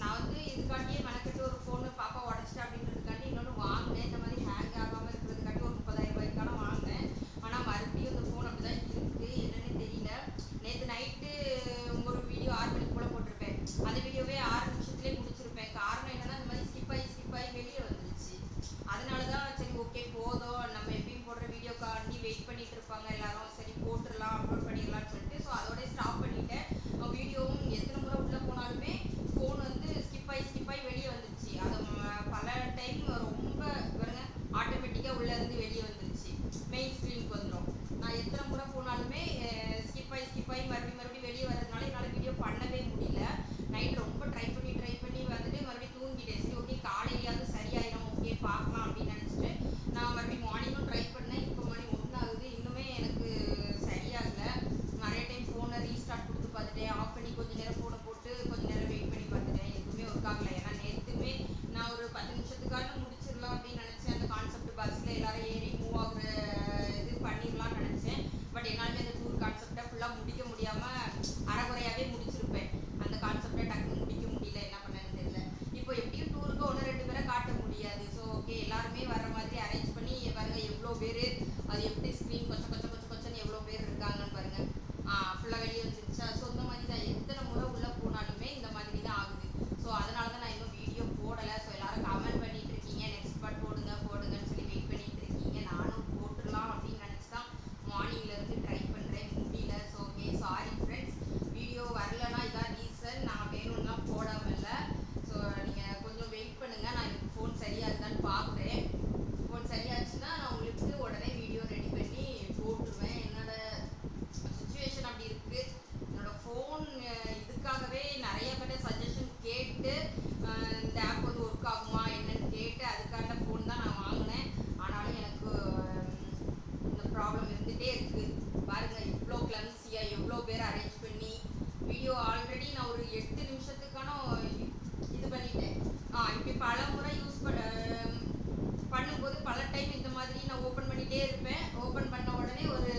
நான் வந்து இதுக்காட்டியே மெனக்கெட்டு ஒரு ஃபோனு பாப்பா உடச்சிட்டா அப்படின்றதுக்காண்டி இன்னொன்று வாங்கினேன். இந்த மாதிரி ஹேங் ஆகாமல் இருக்கிறதுக்காண்டி ஒரு முப்பதாயிரம் ரூபாய்க்கான வாங்கினேன். ஆனால் மறுபடியும் இந்த ஃபோன் அப்படி தான் என்னன்னு தெரியல. நேற்று நைட்டு ஒரு வீடியோ ஆறு மணிக்கு போல் போட்டிருப்பேன். அந்த வீடியோவே ஆறு நிமிஷத்துலேயே முடிச்சிருப்பேன். காரணம் என்னன்னா இந்த மாதிரி ஸ்கிப் ஆகி வெளியே வந்துருச்சு. அதனால சரி ஓகே போதும். நம்ம எப்பயும் போடுற வீடியோ வீடியோக்காண்டி வெயிட் பண்ணிட்டு இருப்பாங்க. எல்லாரும் சரி போட்டுடலாம் அப்லோட் பண்ணிடலாம்னு சொல்லிட்டு கொடுத்தாங்களே ஏன்னா நேற்றுமே நான் ஒரு பத்து நிமிஷத்துக்காக முடிச்சிடலாம் அப்படின்னு நினச்சேன். அந்த கான்செப்ட் பஸ்ஸில் எல்லாரும் ஏறி மூவ் ஆகுற இது பண்ணிடலாம்னு நினச்சேன். பட் என்னாலுமே அந்த டூர் கான்செப்டை ஃபுல்லாக முடிக்க முடியாமல் அறகுறையாகவே முடிச்சிருப்பேன். அந்த கான்செப்டை டக்குன்னு முடிக்க முடியல. என்ன பண்ணேன்னு தெரியல. இப்போ எப்படியும் டூருக்கு ஒன்று ரெண்டு பேரை காட்ட முடியாது. ஸோ ஓகே எல்லாருமே வர மாதிரி அரேஞ்ச் பண்ணி பாருங்க எவ்வளோ பேர் அது எப்படி ஓப்பன் பண்ணிட்டே இருப்பேன். ஓப்பன் பண்ண உடனே ஒரு